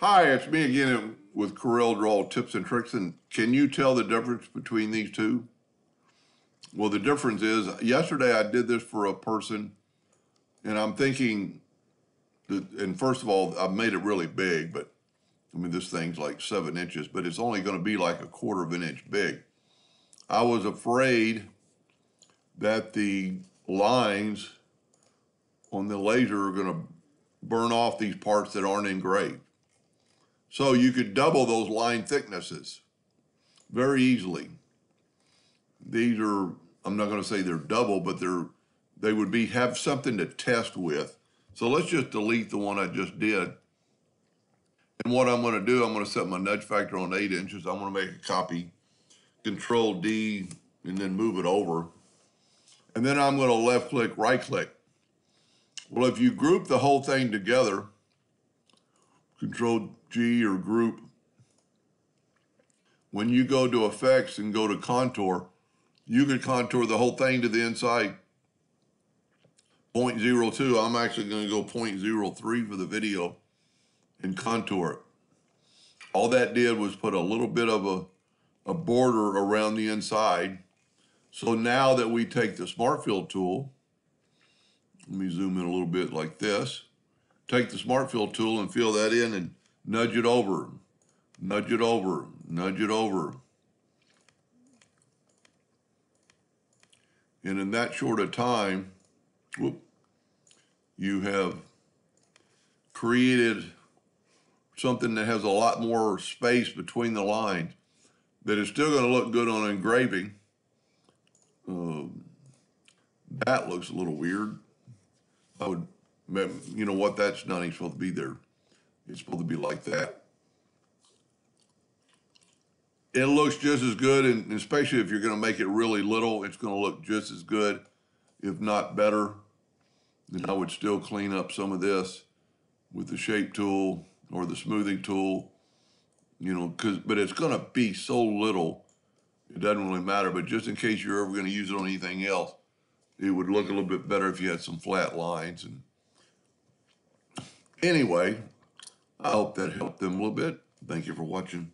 Hi, it's me again with Corel Draw Tips and Tricks. And can you tell the difference between these two? Well, the difference is yesterday I did this for a person, and I'm thinking, that, and first of all, I've made it really big, but I mean, this thing's like seven inches, but it's only going to be like a quarter of an inch big. I was afraid that the lines on the laser are going to burn off these parts that aren't engraved. So you could double those line thicknesses very easily. These are, I'm not going to say they're double, but they're, they would be, have something to test with. So let's just delete the one I just did. And what I'm going to do, I'm going to set my nudge factor on eight inches. I'm going to make a copy, control D, and then move it over. And then I'm going to left click, right click. Well, if you group the whole thing together, control G or group, when you go to effects and go to contour, you can contour the whole thing to the inside. 0.02, I'm actually going to go 0.03 for the video and contour it. All that did was put a little bit of a, a border around the inside. So now that we take the Smart Fill tool, let me zoom in a little bit like this, take the Smart Fill tool and fill that in and nudge it over, nudge it over, nudge it over. And in that short a time, whoop, you have created something that has a lot more space between the lines that is still going to look good on engraving. Um, that looks a little weird. I would, you know what, that's not even supposed to be there. It's supposed to be like that. It looks just as good, and especially if you're going to make it really little, it's going to look just as good, if not better. Then I would still clean up some of this with the shape tool or the smoothing tool, you know, cause, but it's going to be so little, it doesn't really matter. But just in case you're ever going to use it on anything else, it would look a little bit better if you had some flat lines. And anyway, I hope that helped them a little bit. Thank you for watching.